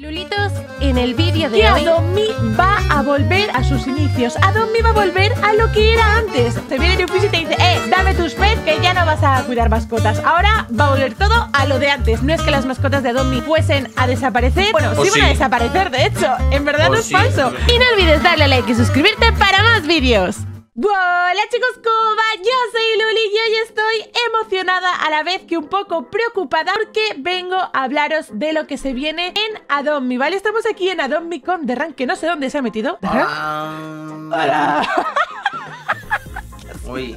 Lulitos, en el vídeo de que hoy Adomi va a volver a sus inicios. Adomi va a volver a lo que era antes. Te viene Newfish y te dice, eh, dame tus pets que ya no vas a cuidar mascotas. Ahora va a volver todo a lo de antes. No es que las mascotas de Adomi fuesen a desaparecer. Bueno, O sí, van a desaparecer, de hecho. En verdad no es sí. falso. y no olvides darle a like y suscribirte para más vídeos. Hola chicos, ¿cómo va? Yo soy estoy emocionada a la vez que un poco preocupada porque vengo a hablaros de lo que se viene en Adomi, ¿vale? Estamos aquí en Adomi con Derran, que no sé dónde se ha metido. Ah, Uy,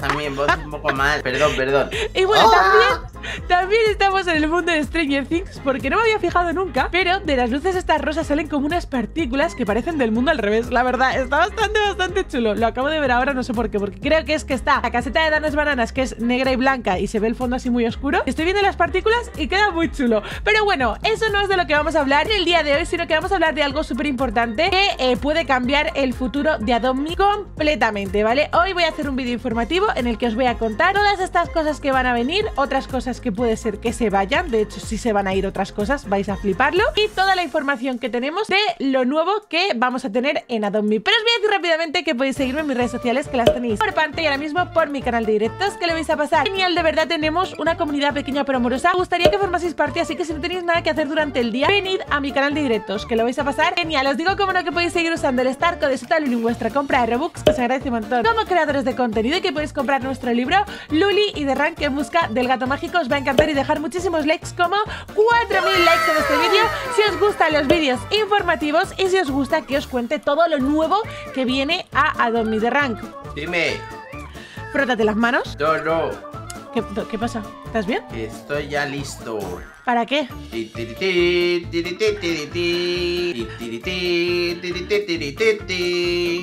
también voz un poco mal. Perdón, perdón. Y bueno, Ah. también, también estamos en el mundo de Stranger Things porque no me había fijado nunca, pero de las luces estas rosas salen como unas partículas que parecen del mundo al revés. La verdad, está bastante, bastante chulo. Lo acabo de ver ahora, no sé por qué, porque creo que es que está la caseta de Danas Bananas, que es negra y blanca y se ve el fondo así muy oscuro. Estoy viendo las partículas y queda muy chulo. Pero bueno, eso no es de lo que vamos a hablar el día de hoy, sino que vamos a hablar de algo súper importante que eh, puede cambiar el futuro de Adobe completamente, ¿vale? Hoy voy a hacer un vídeo informativo en el que os voy a contar todas estas cosas que van a venir, otras cosas que puede ser que se vayan, de hecho si se van a ir otras cosas vais a fliparlo, y toda la información que tenemos de lo nuevo que vamos a tener en Adobe. Pero os voy a decir rápidamente que podéis seguirme en mis redes sociales, que las tenéis por pantalla ahora mismo por mi canal de directos, que lo vais a pasar genial, de verdad tenemos una comunidad pequeña pero amorosa. Me gustaría que formaseis parte, así que si no tenéis nada que hacer durante el día, venid a mi canal de directos, que lo vais a pasar genial. Os digo como no que podéis seguir usando el Star Code de Luli en vuestra compra de Robux, que os agradece un montón. Como creadores de contenido y que podéis comprar nuestro libro Luli y de Rank en busca del gato mágico, os va a encantar y dejar muchísimos likes como 4000 likes en este vídeo si os gustan los vídeos informativos y si os gusta que os cuente todo lo nuevo que viene a Adobe de Rank. Dime. Frótate las manos. No, no. ¿Qué, qué pasa? ¿Estás bien? Estoy ya listo. ¿Para qué?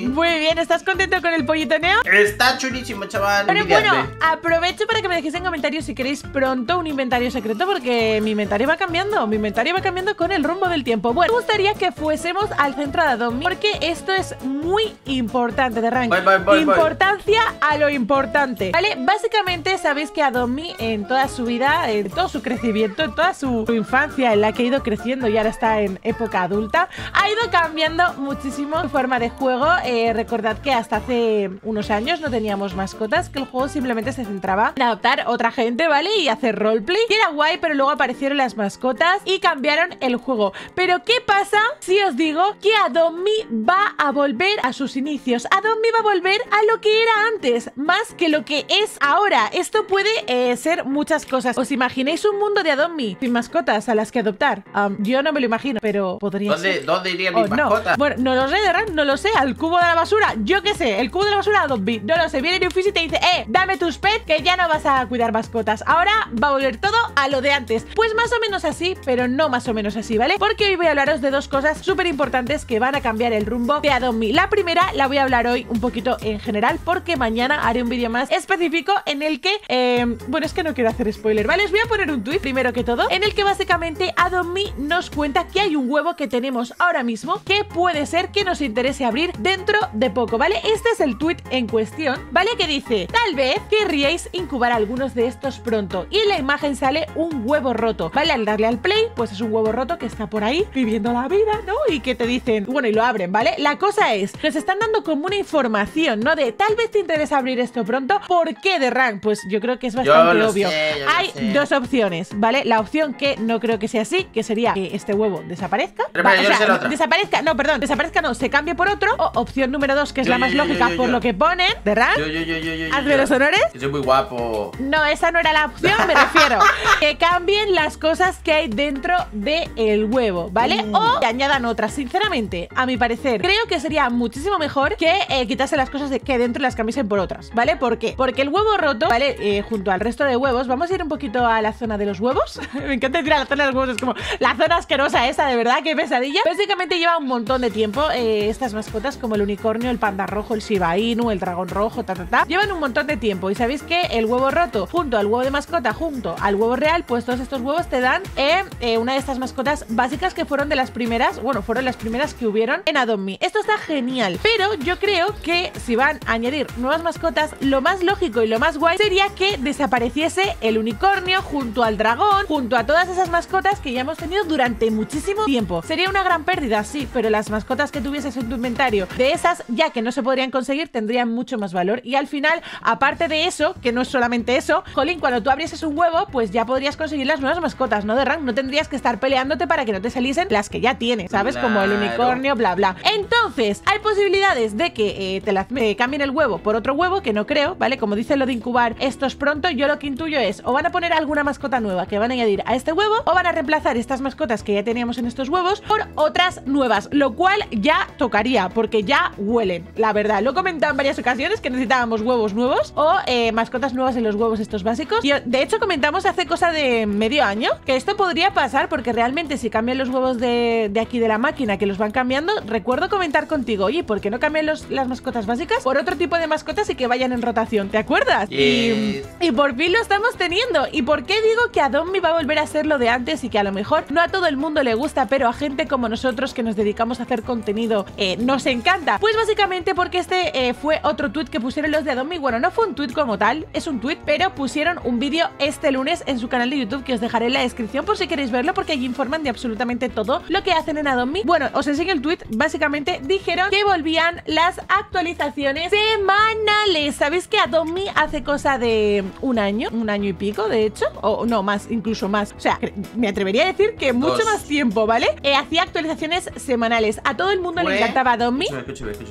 Muy bien, ¿estás contento con el pollito neo? Está chulísimo, chaval. Pero bueno, aprovecho para que me dejéis en comentarios si queréis pronto un inventario secreto porque mi inventario va cambiando, mi inventario va cambiando con el rumbo del tiempo. Bueno, me gustaría que fuésemos al centro de Adobe porque esto es muy importante de rank. Voy, voy, voy, voy. Importancia a lo importante. Vale, básicamente sabéis que Adobe en toda su vida, en todo su crecimiento, en toda su infancia en la que ha ido creciendo y ahora está en época adulta, ha ido cambiando muchísimo su forma de juego. Eh, recordad que hasta hace unos años no teníamos mascotas, que el juego simplemente se centraba en adoptar otra gente, ¿vale? Y hacer roleplay. Y era guay, pero luego aparecieron las mascotas y cambiaron el juego. Pero ¿qué pasa si os digo que Adobe va a volver a sus inicios? Adobe va a volver a lo que era antes, más que lo que es ahora. Esto puede eh, ser muchas cosas. ¿Os imagináis un mundo de Adobe sin mascotas a las que adoptar? Yo no me lo imagino, pero podría ¿Dónde, ser. ¿Dónde iría Oh, mi no. mascota? Bueno, no lo sé, de verdad, no lo sé. Al cubo de la basura, yo qué sé, el cubo de la basura Adobe. No lo sé. Viene Newfish y te dice, eh, dame tus pets que ya no vas a cuidar mascotas. Ahora va a volver todo a lo de antes. Pues más o menos así, pero no más o menos así, ¿vale? Porque hoy voy a hablaros de dos cosas súper importantes que van a cambiar el rumbo de Adobe. La primera la voy a hablar hoy un poquito en general, porque mañana haré un vídeo más específico en el que, eh, bueno, es que no quiero hacer spoiler, ¿vale? Os voy a poner un tweet primero que todo, en el que básicamente Adobe nos cuenta que hay un huevo que tenemos ahora mismo que puede ser que nos interese abrir dentro de poco, ¿vale? Este es el tweet en cuestión, ¿vale? Que dice, tal vez querríais incubar algunos de estos pronto. Y en la imagen sale un huevo roto, ¿vale? Al darle al play, pues es un huevo roto que está por ahí viviendo la vida, ¿no? Y que te dicen, bueno, y lo abren, ¿vale? La cosa es, nos están dando como una información, ¿no? De tal vez te interesa abrir esto pronto. ¿Por qué de rank? Pues yo creo que es bastante obvio. sé, Hay sé. dos opciones, ¿vale? La opción que no creo que sea así, que sería que este huevo desaparezca. Va, o sea, desaparezca, no, perdón, desaparezca no, se cambie por otro. O opción número dos, que es Yo, la más yo, lógica yo, por lo que ponen, rank. Yo, yo, Hazme los honores. Que soy muy guapo. No, esa no era la opción, me refiero. que cambien las cosas que hay dentro del huevo, ¿vale? Mm. O que añadan otras. Sinceramente, a mi parecer, creo que sería muchísimo mejor que eh, quitase las cosas de que dentro y las cambiesen por otras, ¿vale? ¿Por qué? Porque el huevo roto, ¿vale? Eh, junto al resto de huevos, vamos a ir un poquito a la zona de los huevos. me encanta a la zona de los huevos, es como la zona asquerosa esa, de verdad, qué pesadilla. Básicamente lleva un montón de tiempo eh, estas mascotas como el unicornio, el panda rojo, el Shiba Inu, el dragón rojo, ta ta ta. Llevan un montón de tiempo y sabéis que el huevo roto junto al huevo de mascota junto al huevo real, pues todos estos huevos te dan eh, eh, una de estas mascotas básicas que fueron de las primeras, bueno, fueron las primeras que hubieron en Adopt. Esto está genial, pero yo creo que si van a añadir nuevas mascotas, lo más lógico y lo más guay sería que desapareciese el unicornio junto al dragón, junto a todas esas mascotas que ya hemos tenido durante muchísimo tiempo. Sería una gran pérdida, sí, pero las mascotas que tuvieses en tu inventario, de esas ya que no se podrían conseguir, tendrían mucho más valor. Y al final, aparte de eso, que no es solamente eso, Jolín, cuando tú abrieses un huevo, pues ya podrías conseguir las nuevas mascotas, ¿no? De rank, no tendrías que estar peleándote para que no te saliesen las que ya tienes, ¿sabes? Como el unicornio, bla, bla. Entonces, hay posibilidades de que eh, te las- eh, cambien el huevo por otro huevo, que no creo, ¿vale? Como dice lo de incubar, esto es yo lo que intuyo es o van a poner alguna mascota nueva que van a añadir a este huevo, o van a reemplazar estas mascotas que ya teníamos en estos huevos por otras nuevas, lo cual ya tocaría, porque ya huelen, la verdad. Lo he comentado en varias ocasiones que necesitábamos huevos nuevos o eh, mascotas nuevas en los huevos estos básicos. Y de hecho comentamos hace cosa de medio año que esto podría pasar porque realmente si cambian los huevos de, aquí de la máquina, que los van cambiando, recuerdo comentar contigo, oye, ¿por qué no cambian los- las mascotas básicas por otro tipo de mascotas y que vayan en rotación? ¿Te acuerdas? Y por fin lo estamos teniendo. ¿Y por qué digo que Adopt Me va a volver a ser lo de antes y que a lo mejor no a todo el mundo le gusta, pero a gente como nosotros que nos dedicamos a hacer contenido eh, nos encanta? Pues básicamente porque este eh, fue otro tweet que pusieron los de Adopt Me. Bueno, no fue un tweet como tal, es un tweet, pero pusieron un vídeo este lunes en su canal de YouTube que os dejaré en la descripción por si queréis verlo porque allí informan de absolutamente todo lo que hacen en Adopt Me. Bueno, os enseño el tweet. Básicamente dijeron que volvían las actualizaciones semanales. ¿Sabéis que Adopt Me hace cosa de un año? Un año y pico, de hecho. O no, más, incluso más. O sea, me atrevería a decir que mucho Dos. más tiempo, ¿vale? Eh, hacía actualizaciones semanales. A todo el mundo le encantaba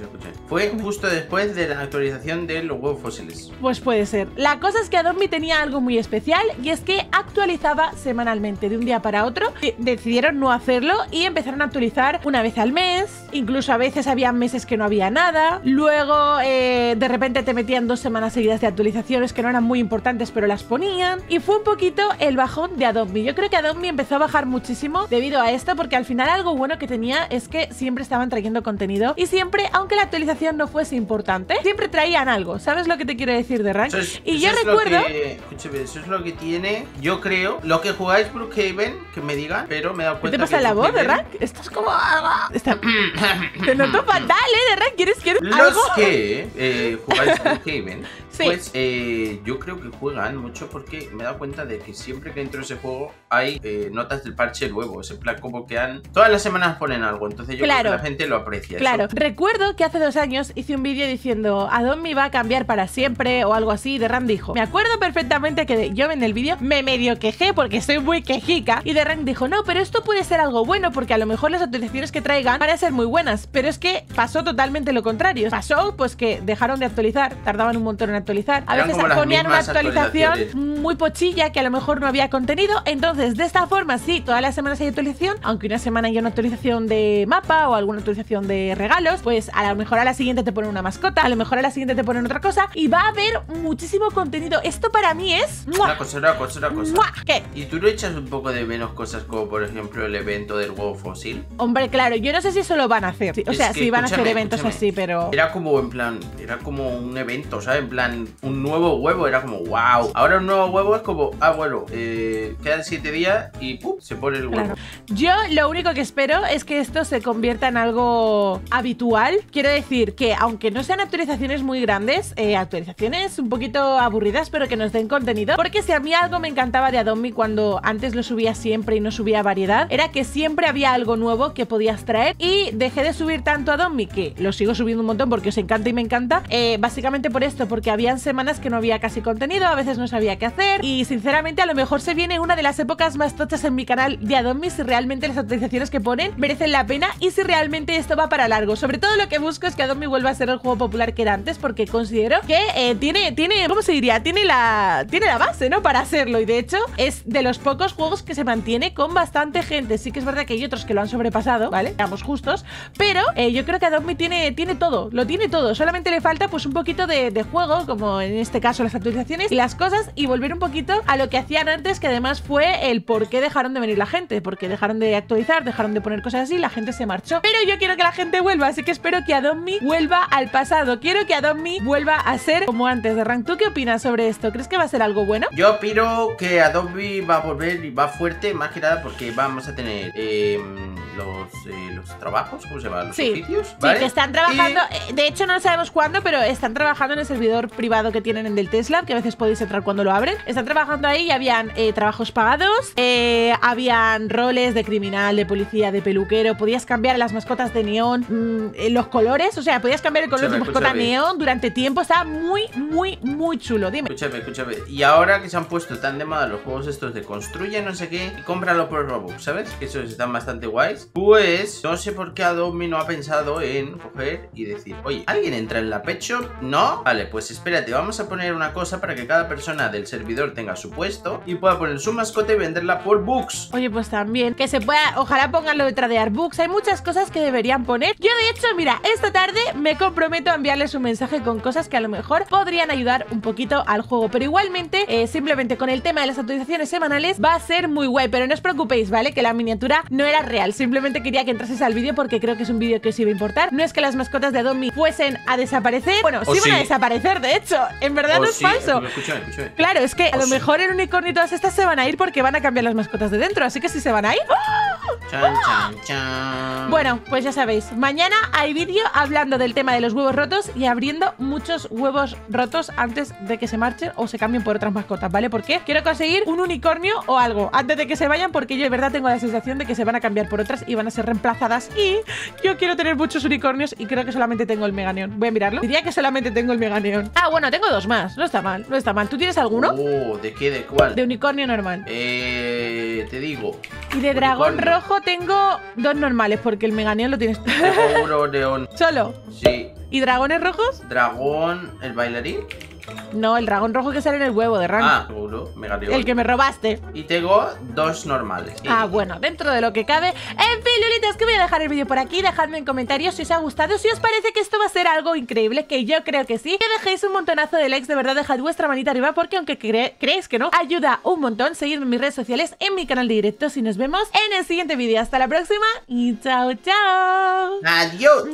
escúchame. Fue justo después de la actualización de los huevos fósiles. Pues puede ser. La cosa es que Adopt Me tenía algo muy especial y es que actualizaba semanalmente de un día para otro. De- decidieron no hacerlo y empezaron a actualizar una vez al mes. Incluso a veces había meses que no había nada. Luego eh, de repente te metían dos semanas seguidas de actualizaciones que no eran muy importantes pero las ponían. Y fue un poquito el bajón de Adopt Me. Yo creo que Adopt Me empezó a bajar muchísimo debido a esto porque al final algo bueno que tenía es que siempre estaban trayendo contenido y siempre, aunque la actualización no fuese importante, siempre traían algo. ¿Sabes lo que te quiero decir de Rank? Es- y yo es recuerdo... que- eso es lo que tiene, yo creo, lo que jugáis Brookhaven, que me digan, pero me he dado ¿Qué cuenta te pasa que la voz de Rank? Esto es como... Está... Te noto fatal, ¿eh? De Rank, ¿quieres, quieres Los algo? que eh, jugáis Brookhaven, Sí. pues eh, yo creo que juegan mucho porque me he dado cuenta de que siempre que entro a ese juego hay eh, notas del parche nuevos. En plan, como que han. Todas las semanas ponen algo, entonces yo Claro. creo que la gente lo aprecia. Claro, eso. recuerdo que hace dos años hice un vídeo diciendo Adopt Me va a cambiar para siempre o algo así. y De dijo, me acuerdo perfectamente que yo en el vídeo me medio quejé porque soy muy quejica. Y de Ran dijo, no, pero esto puede ser algo bueno porque a lo mejor las actualizaciones que traigan van a ser muy buenas. Pero es que pasó totalmente lo contrario. Pasó pues que dejaron de actualizar, tardaban un montón en actualizar. A Eran veces ponían una actualización muy pochilla que a lo mejor no había contenido. Entonces, de esta forma, sí, todas las semanas hay actualización, aunque una semana hay una actualización de mapa o alguna actualización de regalos, pues a lo mejor a la siguiente te ponen una mascota, a lo mejor a la siguiente te ponen otra cosa y va a haber muchísimo contenido. Esto para mí es... ¡mua! Una cosa, una cosa, una cosa. ¡mua! ¿Qué? ¿Y tú no echas un poco de menos cosas como, por ejemplo, el evento del huevo fósil? Hombre, claro, yo no sé si eso lo van a hacer. O sea, sí van a hacer eventos escúchame. así, pero... Era como en plan, era como un evento, ¿sabes? En plan, un nuevo huevo, era como, wow. Ahora un nuevo huevo es como, ah, bueno, eh, quedan siete días y ¡pum! se pone el huevo. Claro. Yo lo único que espero es que esto se convierta en algo habitual. Quiero decir que aunque no sean actualizaciones muy grandes, eh, actualizaciones un poquito aburridas, pero que nos den contenido. Porque si a mí algo me encantaba de Adobe cuando antes lo subía siempre y no subía variedad, era que siempre había algo nuevo que podías traer. Y dejé de subir tanto Adobe que lo sigo subiendo un montón porque os encanta y me encanta. eh, básicamente por esto, porque habían semanas que no había casi contenido, a veces no sabía qué hacer. Y sinceramente, a lo mejor se viene una de las épocas más tochas en mi canal de Adobe si realmente las actualizaciones que ponen merecen la pena y si realmente esto va para largo. Sobre todo lo que busco es que Adobe vuelva a ser el juego popular que era antes, porque considero que eh, tiene, tiene, ¿cómo se diría? Tiene la, tiene la base, ¿no? Para hacerlo. Y de hecho, es de los pocos juegos que se mantiene con bastante gente. Sí que es verdad que hay otros que lo han sobrepasado, ¿vale? Seamos justos. Pero eh, yo creo que Adobe tiene, tiene todo, lo tiene todo. Solamente le falta pues un poquito de juego, como en este caso las actualizaciones y las cosas, y volver un poquito a lo que hacían antes, que además fue el por qué dejaron de venir la gente, porque dejaron de actualizar, dejaron de poner cosas así, la gente se marchó. Pero yo quiero que la gente vuelva, así que espero que Adopt vuelva al pasado. Quiero que Adopt vuelva a ser como antes de Rank. ¿Tú qué opinas sobre esto? ¿Crees que va a ser algo bueno? Yo opino que Adobe va a volver y va fuerte, más que nada porque vamos a tener eh, los, eh, los trabajos, ¿cómo se llama? Los Sí. oficios, Sí, que están trabajando, Y- eh, de hecho no sabemos cuándo, pero están trabajando en el servidor privado que tienen en del Tesla, que a veces podéis entrar cuando lo abren. Están trabajando ahí y habían eh, trabajos pagados, eh, habían roles de criminal, de policía, de peluquero, podías cambiar las mascotas de neón, mm, los colores, o sea, podías cambiar el color de tu mascota neón durante tiempo, estaba muy, muy, muy chulo, dime. Escúchame, escúchame. Y ahora que se han puesto tan de moda los juegos estos de construye no sé qué y cómpralo por Robux, ¿sabes? Que esos están bastante guays. Pues no sé por qué Adobe no ha pensado en coger y decir, oye, ¿alguien entra en la Pet Shop? ¿No? Vale, pues espérate, vamos a poner una cosa para que cada persona del servidor tenga su puesto y pueda poner su mascota y venderla por Books. Oye, pues también, que se pueda, ojalá pongan lo de tradear books, hay muchas cosas que deberían poner. Yo de hecho, mira, esta tarde me comprometo a enviarles un mensaje con cosas que a lo mejor podrían ayudar un poquito al juego, pero igualmente, eh, simplemente con el tema de las actualizaciones semanales va a ser muy guay, pero no os preocupéis, ¿vale? Que la miniatura no era real, simplemente quería que entraseis al vídeo porque creo que es un vídeo que os iba a importar. No es que las mascotas de Adobe fuesen a desaparecer, bueno, sí van a desaparecer, de hecho, en verdad Oh, no es sí, falso. Claro, es que a Oh, lo sí. mejor el unicornio y todas estas se van a ir porque van a cambiar las mascotas de dentro, así que si se van a ir. Chan, chan, chan. Bueno, pues ya sabéis, mañana hay vídeo hablando del tema de los huevos rotos y abriendo muchos huevos rotos antes de que se marchen o se cambien por otras mascotas, ¿vale? Porque quiero conseguir un unicornio o algo antes de que se vayan porque yo de verdad tengo la sensación de que se van a cambiar por otras y van a ser reemplazadas y yo quiero tener muchos unicornios y creo que solamente tengo el meganeón. Voy a mirarlo. Diría que solamente tengo el meganeón. Ah, bueno, tengo dos más. No está mal, no está mal. ¿Tú tienes alguno? Oh, ¿de qué? ¿De cuál? De unicornio normal. Eh, te digo. Y de dragón unicornio. rojo tengo dos normales porque el meganeón lo tienes Tengo uno león. solo. Sí. ¿Y dragones rojos? Dragón, el bailarín. No, el dragón rojo que sale en el huevo de rank. Ah, seguro, el que me robaste. Y tengo dos normales. Ah, bueno, dentro de lo que cabe. En fin, Lulitas, que voy a dejar el vídeo por aquí. Dejadme en comentarios si os ha gustado, si os parece que esto va a ser algo increíble, que yo creo que sí. Que dejéis un montonazo de likes, de verdad, dejad vuestra manita arriba, porque aunque cre- creéis que no, ayuda un montón. Seguidme en mis redes sociales, en mi canal de directos y nos vemos en el siguiente vídeo. Hasta la próxima y chao, chao. Adiós.